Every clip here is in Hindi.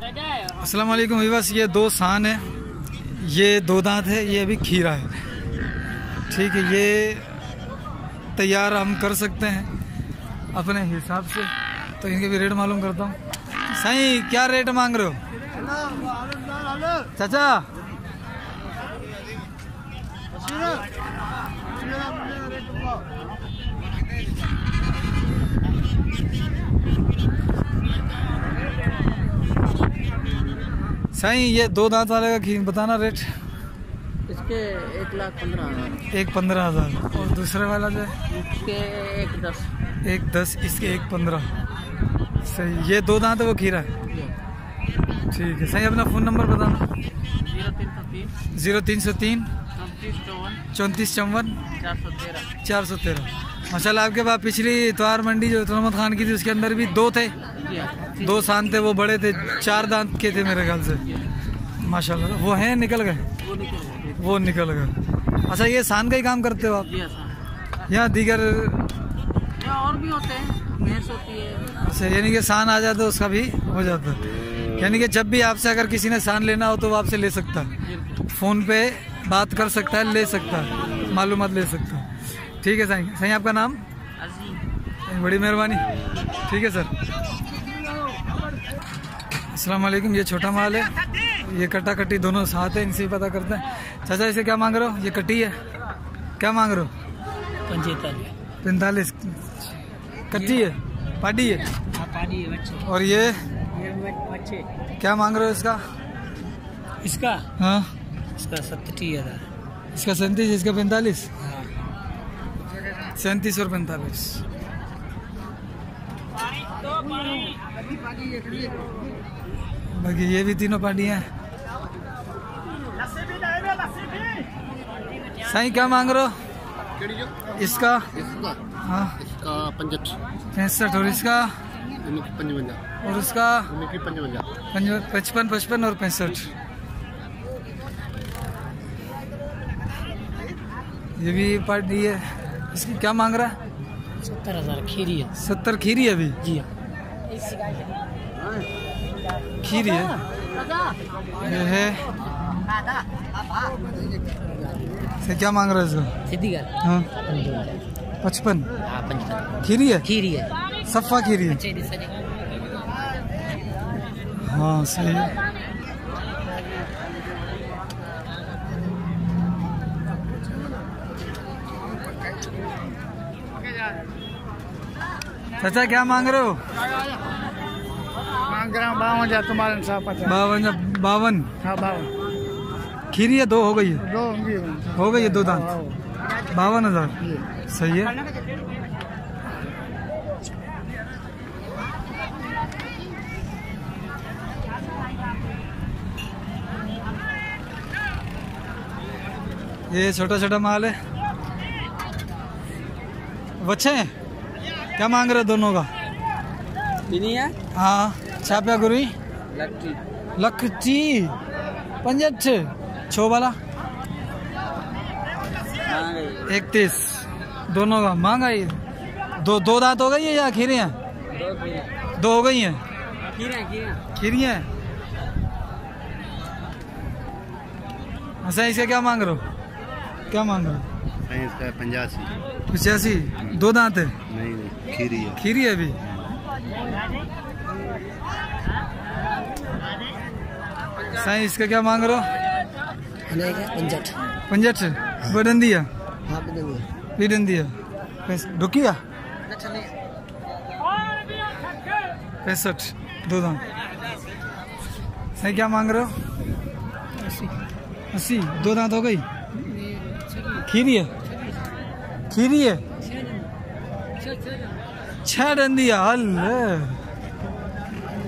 अस्सलाम विवास ये दो सान है, ये दो दांत है, ये अभी खीरा है। ठीक है, ये तैयार हम कर सकते हैं अपने हिसाब से। तो इनके भी रेट मालूम करता हूँ। साईं, क्या रेट मांग रहे हो? चाचा? साईं ये दो दांत वाले का बताना रेट इसके एक लाख पंद्रह हज़ार। एक पंद्रह हज़ार। और दूसरे वाला जो है? इसके एक दस। एक दस इसके एक पंद्रह। सही ये दो दांत है वो खीरा है? ठीक है सही अपना फ़ोन नंबर बताना। ज़ीरो तीन सौ तीन। ज़ीरो तीन सौ तीन। चौंतीस चौवन। चार सौ तेरह। चार सौ तेरह। माशाल्लाह आपके पास पिछली इतवार मंडी जो तोहमद खान की थी उसके अंदर भी दो थे? दो सान थे वो बड़े थे चार दांत के थे मेरे ख्याल से। माशाल्लाह वो हैं निकल गए? वो निकल गए। अच्छा ये सान का ही काम करते हो आप? हाँ यहाँ दीगर और भी होते हैं है। अच्छा यानी कि सान आ जाए तो उसका भी हो जाता है। यानी कि जब भी आपसे अगर किसी ने सान लेना हो तो वो आपसे ले सकता है। फ़ोन पे बात कर सकता है ले सकता है। मालूमात ले सकता है। ठीक है साईं। साईं आपका नाम? बड़ी मेहरबानी। ठीक है सर। अस्सलाम वालेकुम ये छोटा माल है। ये कट्टा कट्टी दोनों साथ है इनसे ही पता करते हैं। चाचा इसे क्या मांग रहे हो? ये कट्टी है। क्या मांग रहे हो? पंचेतालीस। पैंतालीस। कट्टी है? पाटी है? बच्चे। और ये? ये क्या मांग रहे हो इसका? इसका? हाँ। इसका सत्ती हज़ार। इसका सैंतीस इसका पैंतालीस? सैंतीस और पैंतालीस। बाकी ये भी तीनों पार्टी हैं। साईं क्या मांग रहे हो? इसका? हाँ। इसका पैंसठ और इसका? और उसका? पचपन पचपन और पैंसठ। ये भी पार्टी है। इसकी क्या मांग रहा है? सत्तर हज़ार खीरी है। सत्तर खीरी है अभी? जी। खीरी है। ये है। से क्या मांग रहा है इसका हाँ। पचपन। हाँ खीरी है खीरी है सफ़ा खीरी है हाँ सही है। चाचा क्या मांग रहे हो? मांग रहा बावन हज़ार तुम्हारे बावन बावन? हाँ बावन। खीरी है दो हो गई है? दो होंगी हो गई है दो दांत। बावन हज़ार। सही है। ये छोटा छोटा माल है। बच्चे हैं? क्या मांग रहे दोनों का? नहीं है। छाप्या गुरुई लट्टी लखची पंजठ छो वाला। इकतीस। दोनों का। महँगा ही। दो दो दांत हो गई है या खीरे हैं? दो हो। गई हैं। खीरा हैं अच्छा इसका क्या मांग रहे हो? क्या मांग रहे हो? इसका पंजासी पचासी। दो दांत है? नहीं नहीं खीरी है। खीरी है अभी? साईं इसका क्या मांग रहे हो? पंजठ पंजठ बदन दिया हाँ। बीडन दिया ढुकिया पैंसठ दो दाम। सही क्या मांग रहे हो? अस्सी। दो दांत हो गई? खीरी है? खीरी है? छह डंडिया हल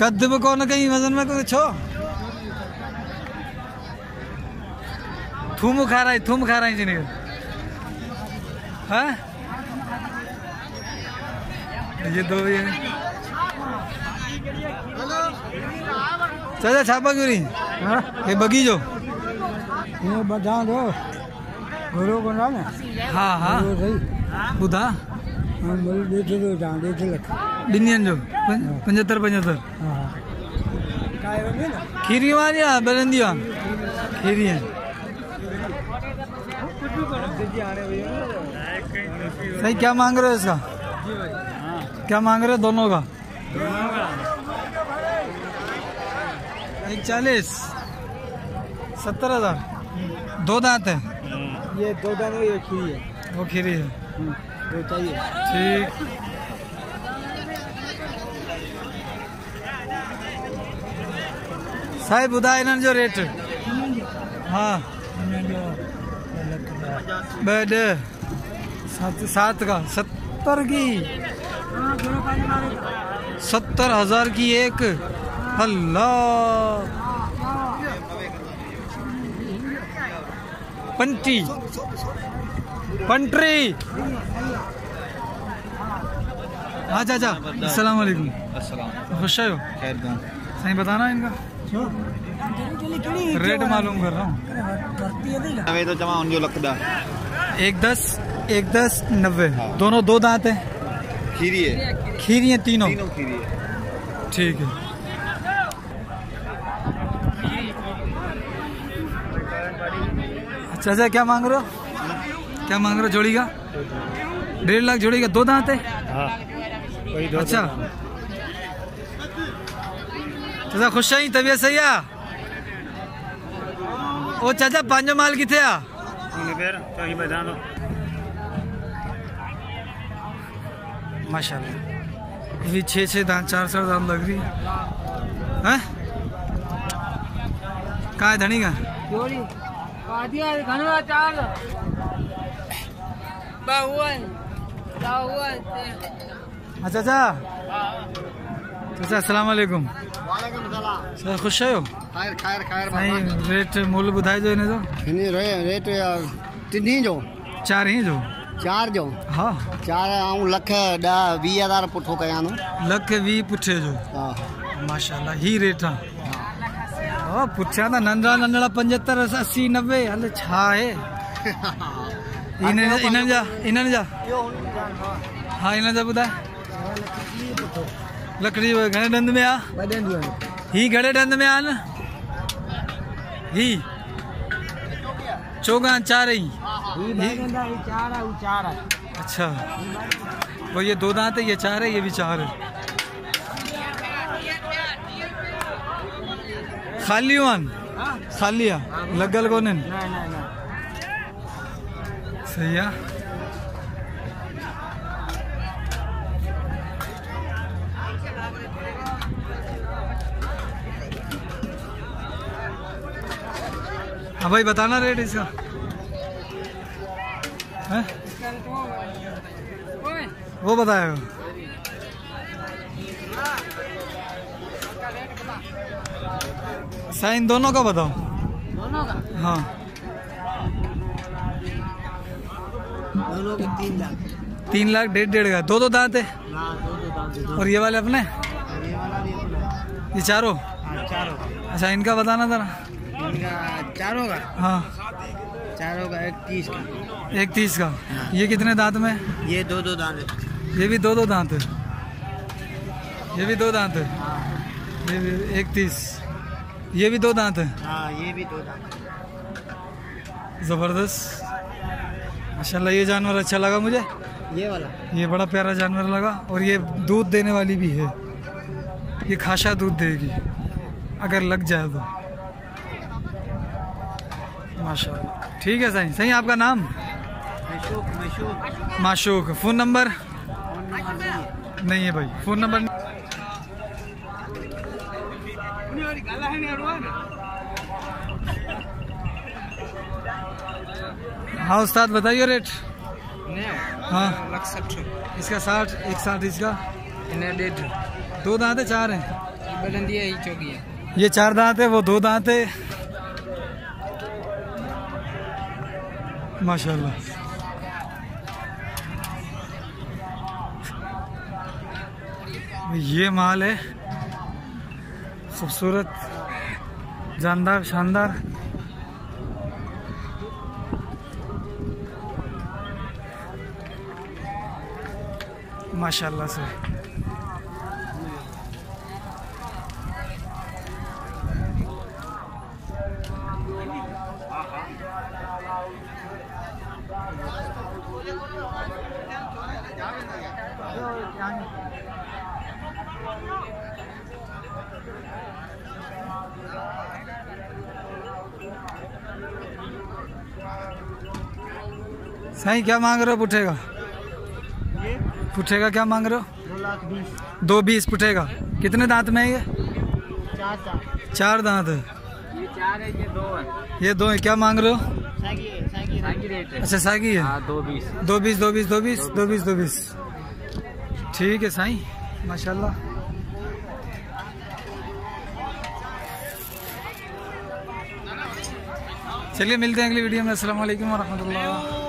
कद में कौन कहीं वज़न में कुछ हो? थूम खा रहा है थूम खा रहा है जिन्हें हाँ? ये दो ये। चाचा छापा क्यों नहीं? ये बगीचो। ये बता दो गुरु को ना हाँ हाँ। ॿुधा हम बोल देते दो जान देते लख ॿिन्हिनि जो पंज- पंजहतरि पंजहतरि हाँ खीरी वाली या बुलंदिया खीरी है। सही क्या मांग रहे हो इसका? क्या मांग रहे हो दोनों का? एक चालीस सत्तर हज़ार। दो दांत है? ये दो दाने ये खीरी है। वो खीरी है। वो चाहिए। ठीक। साहिब ॿुधाए हिननि जो रेट। हा। ॾह सात सात का सत्तर की। सत्तर हज़ार की एक। अल्लाह। पंटी। पंट्री। हाँ चाचा अस्सलाम। वालेकुम खुश आयो खैर सही बताना इनका। रेट मालूम कर रहा हूँ। तो जमा उनजो लखदा एक दस एक दस नब्बे। हाँ। दोनों दो दांत हैं। खीरी है। खीरी हैं तीनों। तीनों खीरी है। ठीक है। अच्छा अच्छा क्या मांग रहे हो? क्या मांग रहे हो जोड़ी का? डेढ़ लाख जोड़ी का दो दांत है? हाँ। अच्छा। चाचा खुश आई तबीयत सही आ ओ चाचा पांचो माल किथे आ माशाल्लाह। ये भी छः छः दांत चार चार दांत लग रही है। हैं? कहाँ है धनी का? बाहुवन अच्छा अच्छा अस्सलाम वालेकुम सर खुश आहियो खैर खैर खैर साईं रेट मुल ॿुधाइजो हिन जो हिन रे रेट टिनी जो। चार ही जो? चार जो? हा। चार ऐं लख ॾह वीह हज़ार पुठो कयां थो। लख वीह पुठे जो? हा। माशाल्लाह ही रेट आहे हा। पुठियाँ त नंढड़ा नंढड़ा पंजहतरि असी नवे हल छा आहे इन इन्हनि जा इन्हनि जा। हा हिन जा ॿुधाए लकड़ी घणे ॾंद में आहे वॾनि ॾींहं ही घणे ॾंद में आहे न ही? चौगां चार ही। ही ही? है है अच्छा। वो ये दो दांत है ये चार है ये भी चार है। खाली वन खाली आहे लॻल कोन्हनि ना ना ना सही आहे हाँ भाई बताना रेट इसका। है? वो बताया साइन दोनों का बताओ। दोनों का? हाँ। दोनों के तीन लाख। तीन लाख डेढ़ डेढ़ का। दो दो दांत है। हाँ और ये वाले अपने? ये वाला भी ये चारों? हाँ चारों। अच्छा इनका बताना जरा। चारों का हाँ। चारों का एक तीस का। एक तीस का। ये कितने दांत में? ये दो दो है ये भी दो दो दांत। है ये भी दो दांत। है। हाँ ये भी एक तीस। ये भी दो दांत। है हाँ ये भी दो दाम ज़बरदस्त। माशाल्लाह ये जानवर अच्छा लगा मुझे। ये वाला। ये बड़ा प्यारा जानवर लगा और ये दूध देने वाली भी है। ये खासा दूध देगी। अगर लग जाए तो। माशाल्लाह। ठीक है सही। सही आपका नाम? Mashooq phone number? नहीं है भाई। फ़ोन नंबर हाँ उस्ताद बताइए रेट हाँ। इसका साठ एक साठ इसका? डेढ़। दो दांत है चार हैं। है। ये चार दांत है वो दो दांत है। माशाल्लाह ये माल है खूबसूरत जानदार शानदार माशाल्लाह से साई क्या मांग रहे हो? पुठेगा। पुठेगा क्या मांग रहे हो? दो बीस। पुठेगा। कितने दांत में है ये? चार दांत। चार दांत। है ये चार है ये दो है। ये दो है। क्या मांग रहे हो? सागी, है सागी, रेट है। अच्छा सागी है हाँ, दो बीस। दो बीस दो बीस दो बीस दो बीस दो बीस। ठीक है साईं। माशाल्लाह। चलिए मिलते हैं अगली वीडियो में। अस्सलाम वालेकुम वरहमतुल्लाह।